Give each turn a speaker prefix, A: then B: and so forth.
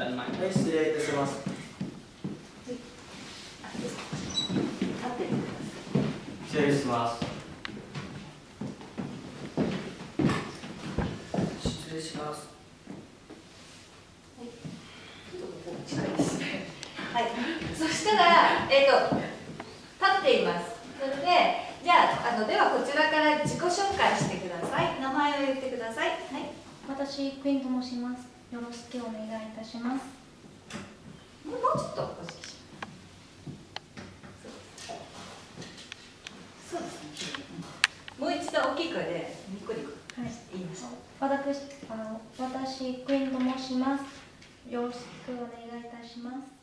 A: だんまい
B: はい、失礼いたします。失礼します。失礼します。
C: ちょっとここ近いですね。はい。そしたら、えっ、と、立っています。それで、じゃあ、あの、ではこちらから自己紹介してください。名前を言ってください。はい。
D: 私クイーンと申します。よろしくお願いいたします。
C: もうちょっとお敷きしそうですね。もう一度大きい声でニコニコ
D: はい。
C: 言いまし。
D: 私あの私クイーンと申します。よろしくお願いいたします。